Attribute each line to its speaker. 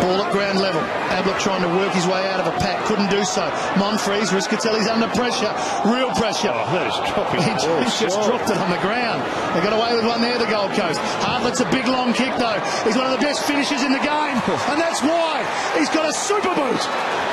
Speaker 1: Ball at ground level. Ablett trying to work his way out of a pack. Couldn't do so. Monfries, Rischitelli's under pressure. Real pressure.
Speaker 2: Oh, that is dropping.
Speaker 1: He just, dropped it on the ground. They got away with one there, the Gold Coast. Hartlett's a big long kick, though. He's one of the best finishers in the game. Oh. And that's why he's got a super boot.